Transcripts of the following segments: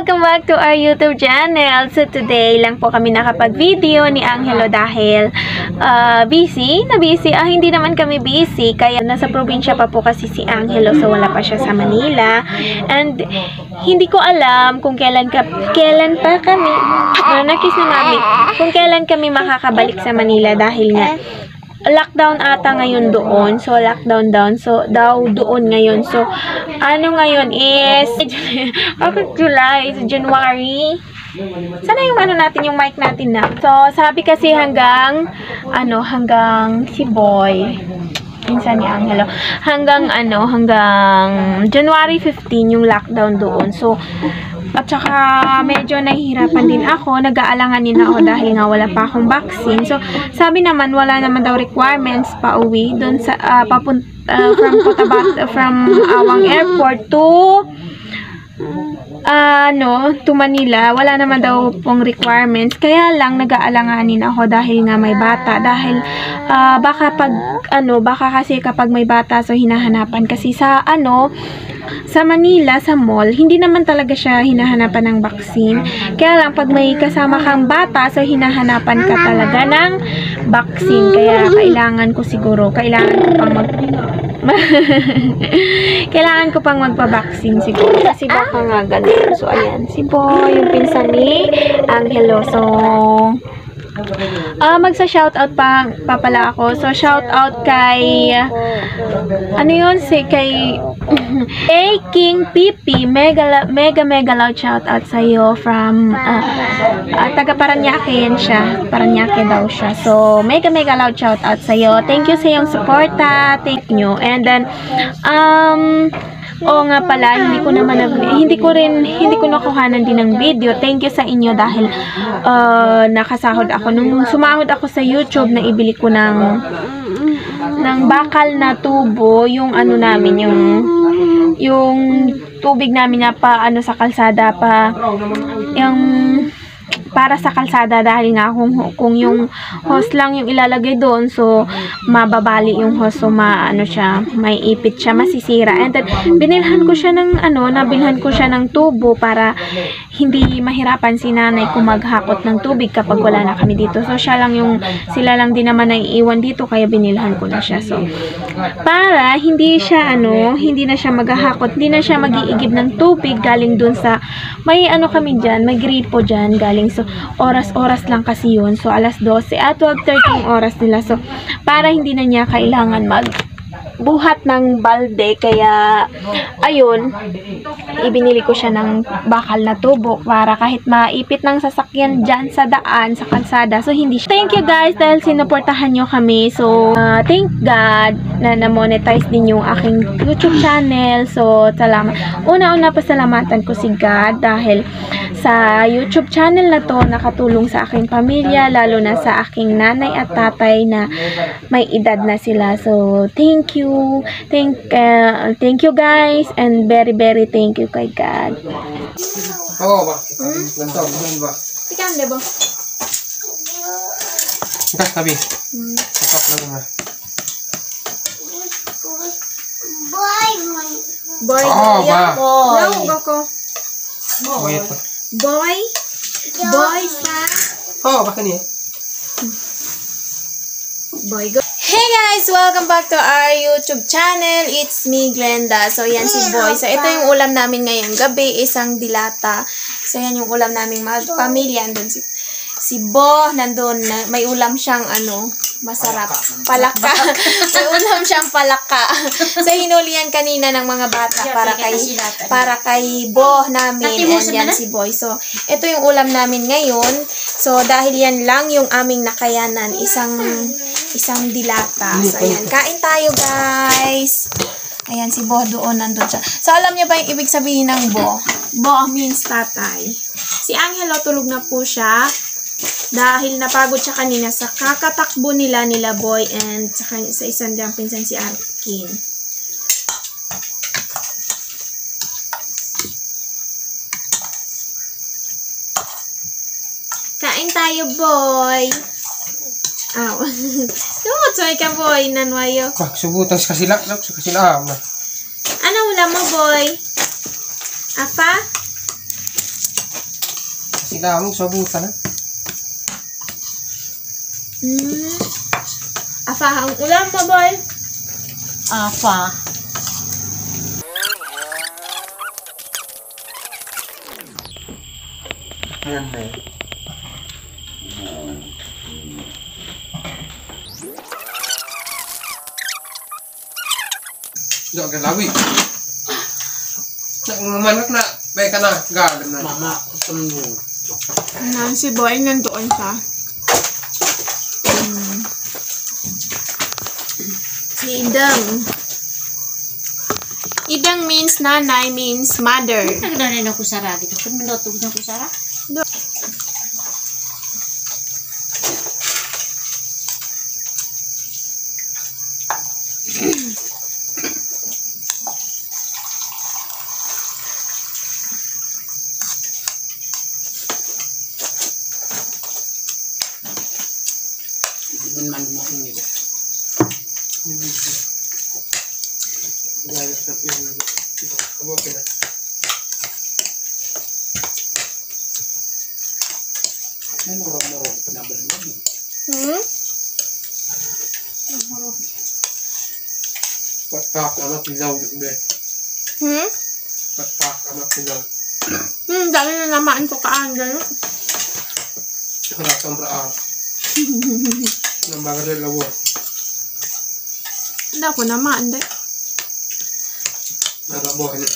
Welcome back to our YouTube channel. So today lang po kami nakapag-video ni Angelo dahil uh, busy, na busy. Ah, hindi naman kami busy kaya nasa probinsya pa po kasi si Angelo so wala pa siya sa Manila. And hindi ko alam kung kailan ka kailan pa kami nakis ni Mami, kung kailan kami makakabalik sa Manila dahil nga lockdown ata ngayon doon. So, lockdown down. So, daw doon ngayon. So, ano ngayon is, bakit July? Is January? Sana yung ano natin, yung mic natin na. So, sabi kasi hanggang, ano, hanggang si Boy. Minsan ni Angelo. Hanggang, ano, hanggang January 15 yung lockdown doon. So, at saka medyo nahihirapan din ako, nag-aalangan din ako dahil nga wala pa akong vaccine. So, sabi naman wala naman daw requirements pa uwi doon sa uh, papunta uh, from Cotabato from Awang Airport to ano, to Manila, wala naman daw pong requirements. Kaya lang nag-aalanganin ako dahil nga may bata. Dahil uh, baka pag, ano, baka kasi kapag may bata, so hinahanapan. Kasi sa, ano, sa Manila, sa mall, hindi naman talaga siya hinahanapan ng vaccine. Kaya lang, pag may kasama kang bata, so hinahanapan ka talaga ng vaccine. Kaya kailangan ko siguro, kailangan ko pang mag kailangan ko pang magpa-vaccine siguro. Kasi baka nga ganun. So, ayan. Si Boy, yung pinsan ni Angelo. So, Ah, uh, magsa-shoutout pa, pa pala ako. So, shoutout kay ano yun? Si kay kay King Pipi. Mega, mega, mega loud shoutout sa iyo from uh, uh, taga Paranaque siya. Paranaque daw siya. So, mega, mega loud shoutout sa iyo. Thank you sa iyong suporta. Thank you. And then, um, Oo nga pala, hindi ko naman nag, hindi ko rin hindi ko nakuhanan din ng video. Thank you sa inyo dahil uh, nakasahod ako nung sumahod ako sa YouTube na ibili ko ng ng bakal na tubo, yung ano namin yung yung tubig namin na pa ano sa kalsada pa yung para sa kalsada dahil nga kung, kung yung hose lang yung ilalagay doon so mababali yung hose so maano siya may ipit siya masisira. And then binilhan ko siya ng ano nabilhan ko siya ng tubo para hindi mahirapan si nanay kung maghakot ng tubig kapag wala na kami dito. So siya lang yung sila lang din naman naiiwan dito kaya binilhan ko na siya. So para hindi siya ano hindi na siya maghahakot hindi na siya magiigib ng tubig galing dun sa may ano kami dyan may gripo dyan galing sa So, oras-oras lang kasi yun. So, alas 12 at 12.30 oras nila. So, para hindi na niya kailangan mag buhat ng balde kaya ayun ibinili ko siya ng bakal na tubo para kahit maipit ng sasakyan dyan sa daan sa kalsada. So hindi siya. thank you guys dahil sinuportahan nyo kami. So uh, thank God na na-monetize din yung aking youtube channel. So salamat. Una-una pasalamatan ko si God dahil sa YouTube channel na to nakatulong sa aking pamilya lalo na sa aking nanay at tatay na may edad na sila. So thank you Thank, uh, thank you guys and very very thank you kay God. Oo ba? Hmm? Lantaw, kumain ba? Ikan, diba? Ikas tabi. Hmm. Ikas lang ba? Boy, boy, oh, ba? boy. No, ko. Boy, ito. Boy, boy sa... Oo, baka niya. Boy, go. Hey guys! Welcome back to our YouTube channel. It's me, Glenda. So, yan si Boy. So, ito yung ulam namin ngayong gabi. Isang dilata. So, yan yung ulam namin magpamilya. Andun si, si Bo. Nandun. May ulam siyang ano, masarap. Palaka. may ulam siyang palaka. so, hinulihan kanina ng mga bata para kay, para kay Bo namin. And yan si Boy. So, ito yung ulam namin ngayon. So, dahil yan lang yung aming nakayanan. Isang isang dilata. So, ayan. Kain tayo, guys. Ayan, si Bo doon, nandun siya. So, alam niyo ba yung ibig sabihin ng Bo? Bo means tatay. Si Angelo, tulog na po siya. Dahil napagod siya kanina sa kakatakbo nila nila Boy and sa, sa isang diyang pinsan si Arkin. Kain tayo, Boy. Aw. Tumot sa ka boy nanwayo. Pak subutan sa kasila, sa kasila ama. Ano ulam mo boy? Apa? Sila mo sabutan na. Hmm. Afa, ang ulam mo, boy. Apa? Ayan na eh. Dok galawi. Nak manak na, baik ka na, garden na. Mama, semua. Nan si boy nandoon siya. Hmm. Si Idang. Idang means nanay means mother. Nagdanin ako sa ragi. Kung minutog na ko sa ragi. Hindi man mo ini. Kamu okay na. May murong-murong pinabal mo. Hmm? Patpak na pilaw be. Hmm? Patpak na pilaw. Hmm, dali na namaan ko kaan gano'n. Harap ang raan. Nang baga din labo. Hindi ako namaan, de. Nalabo ni.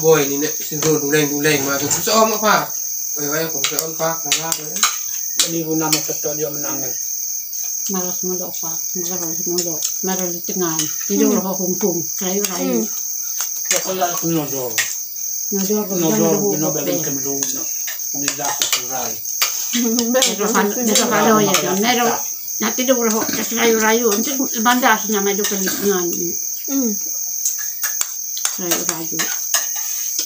Boy ni nek siguro duleng-duleng ma tu so mo pa. Oy oy ko sa on pa na ko. Hindi ko na mapatod yung manangal. Maras mo lo pa. Maras mo lo. Maras di tingan. Tidur ako hungkung. Kayo rayo. Hmm. Kaya ko lang kunodor. Nador ko. Kunodor, Nador ko. binobelin kami doon. Umida ko sa ray. Pero Nagkakaloya doon. Pero natiduro rayu-rayu, rayo-rayo. Bandas niya, may dukan Rayu-rayu. Rayo-rayo.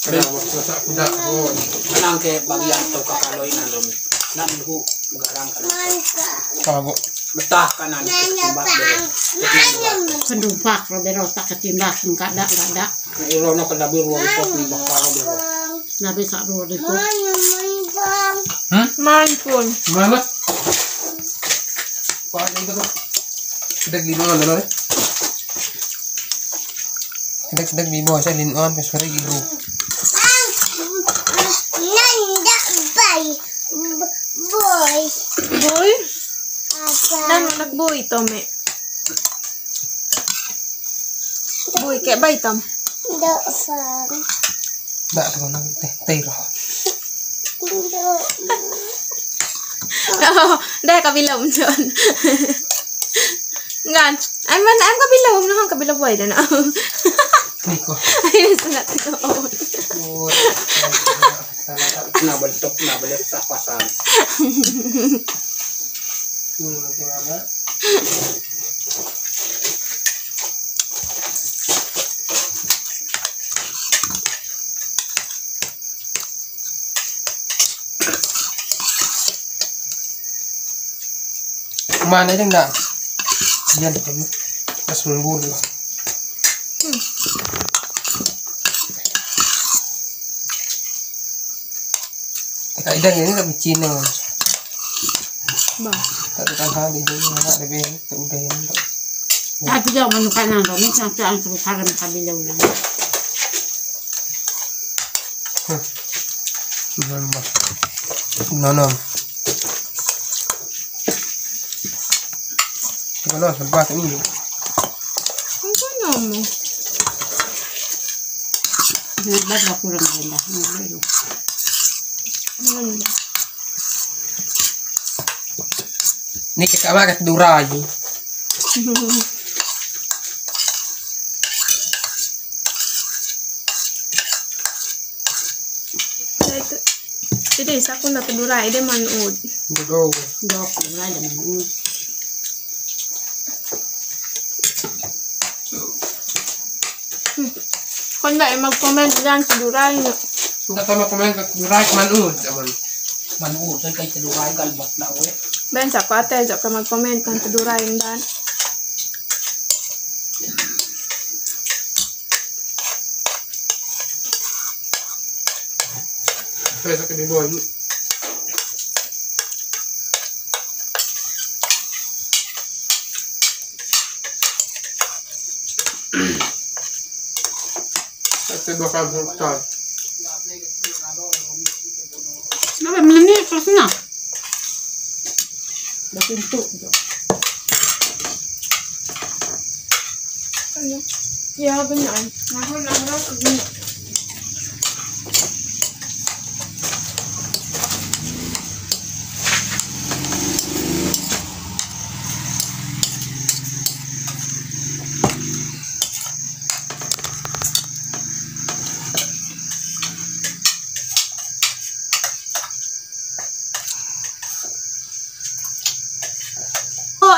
Kalawag sa sa kuda ko. Kanang kay bagyan to Betah ka na. Ketimbak dere. Kendumpak, Robero, tak ketimbak. Kada, kada. Iro na kadabi, Robero, ketimbak ka, Robero. Nabi sa Robero. Nabi sa Hmm? Mindful. Mana? Pak itu tuh. Kita gini dulu dulu. Kita kita gini bawah saya lin on pesari gitu. Nanda boy. Boy. Boy. Nanda anak boy tome. Boy kayak bayi tom. Tidak sang. Tidak, teh, teh, teh, ro. Oo, dahil kabilaw mo dyan. Ngan, ay man, ay kabilaw mo na, kabilaw boy na na. Ni ko. Ayun sa natin oo. Oh. Nabaltok, nabalik sa pasan. Hmm, gimana? Kemana aja enggak? Dian kamu pas menggul. Hmm. Kadang ini lebih Cina. Bang. Tak tekan hari ini enggak ada ben, tak udah yang tak. Tak tidak menyukai nangka, ini cái aku akan kabila ulang. Hmm. Nonom. Nonom. Kalau sebab ini, Ang kanya mo? Nagbag ako lang ganda. Nagbag Ano ba? ini kita makan durai. Ito, ito isa ko natadura, ito manood. Betul. Dok, wala naman. Kung ba, mag-comment dyan sa duray nyo. Enggak tahu makan makan durai manut, aman. Manu, sa kay taluray galbat na uwi. Ben, sa kwate, sa ka mag-comment kung sa duray yung dan. Kaya sa kiniboy. دو كازو كتار بابا يا بني نحن نحن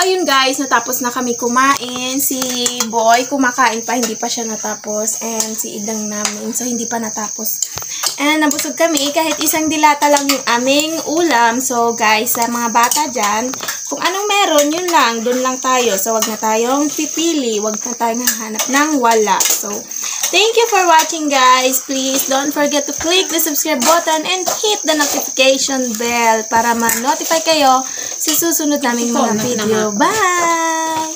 ayun guys, natapos na kami kumain. Si Boy, kumakain pa, hindi pa siya natapos. And si Idang namin, so hindi pa natapos. And nabusog kami, kahit isang dilata lang yung aming ulam. So guys, sa mga bata dyan, kung anong meron, yun lang, dun lang tayo. So wag na tayong pipili, wag na tayong hahanap ng wala. So, thank you for watching guys. Please don't forget to click the subscribe button and hit the notification bell para ma-notify kayo sa susunod naming mga video. Bye!